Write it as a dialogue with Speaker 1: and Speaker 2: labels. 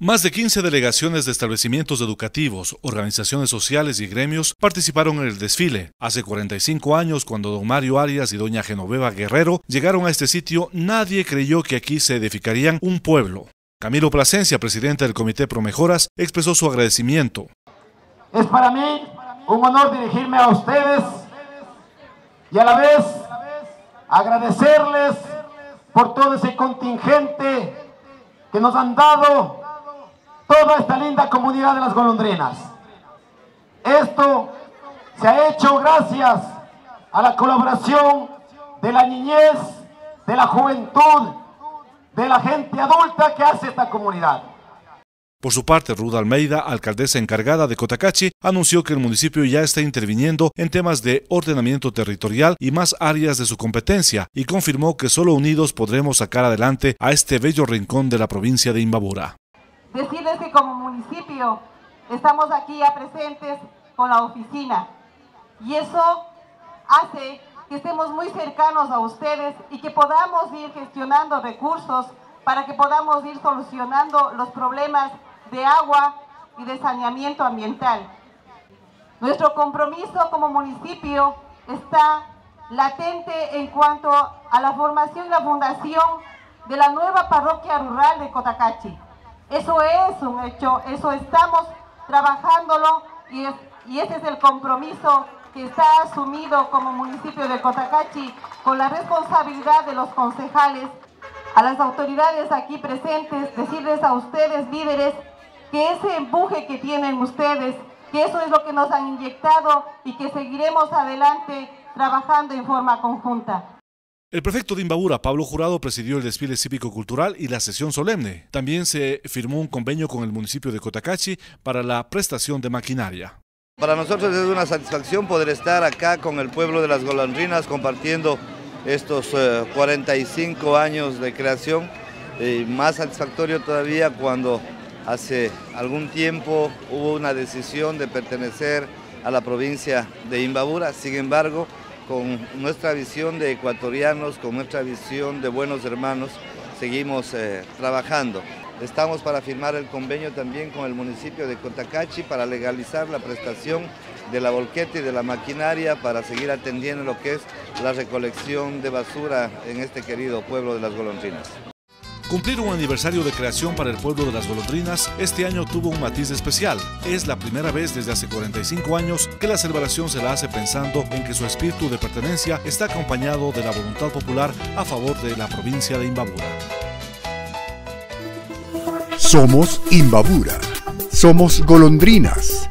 Speaker 1: Más de 15 delegaciones de establecimientos educativos, organizaciones sociales y gremios participaron en el desfile. Hace 45 años, cuando don Mario Arias y doña Genoveva Guerrero llegaron a este sitio, nadie creyó que aquí se edificarían un pueblo. Camilo Plasencia, presidente del Comité Pro Mejoras, expresó su agradecimiento.
Speaker 2: Es para mí un honor dirigirme a ustedes y a la vez agradecerles por todo ese contingente que nos han dado toda esta linda comunidad de las golondrinas. Esto se ha hecho gracias a la colaboración de la niñez, de la juventud, de la gente adulta que hace esta comunidad.
Speaker 1: Por su parte, Ruda Almeida, alcaldesa encargada de Cotacachi, anunció que el municipio ya está interviniendo en temas de ordenamiento territorial y más áreas de su competencia y confirmó que solo unidos podremos sacar adelante a este bello rincón de la provincia de Imbabura
Speaker 3: decirles que como municipio estamos aquí ya presentes con la oficina y eso hace que estemos muy cercanos a ustedes y que podamos ir gestionando recursos para que podamos ir solucionando los problemas de agua y de saneamiento ambiental. Nuestro compromiso como municipio está latente en cuanto a la formación y la fundación de la nueva parroquia rural de Cotacachi. Eso es un hecho, eso estamos trabajándolo y, y ese es el compromiso que está asumido como municipio de Cotacachi con la responsabilidad de los concejales, a las autoridades aquí presentes, decirles a ustedes líderes que ese empuje que tienen ustedes, que eso es lo que nos han inyectado y que seguiremos adelante trabajando en forma conjunta.
Speaker 1: El prefecto de Imbabura, Pablo Jurado, presidió el desfile cívico-cultural y la sesión solemne. También se firmó un convenio con el municipio de Cotacachi para la prestación de maquinaria.
Speaker 4: Para nosotros es una satisfacción poder estar acá con el pueblo de las golondrinas compartiendo estos 45 eh, años de creación. Y más satisfactorio todavía cuando hace algún tiempo hubo una decisión de pertenecer a la provincia de Imbabura. Sin embargo, con nuestra visión de ecuatorianos, con nuestra visión de buenos hermanos, seguimos eh, trabajando. Estamos para firmar el convenio también con el municipio de Cotacachi para legalizar la prestación de la volqueta y de la maquinaria para seguir atendiendo lo que es la recolección de basura en este querido pueblo de las golondrinas.
Speaker 1: Cumplir un aniversario de creación para el pueblo de las golondrinas este año tuvo un matiz especial. Es la primera vez desde hace 45 años que la celebración se la hace pensando en que su espíritu de pertenencia está acompañado de la voluntad popular a favor de la provincia de Imbabura.
Speaker 5: Somos Imbabura. Somos golondrinas.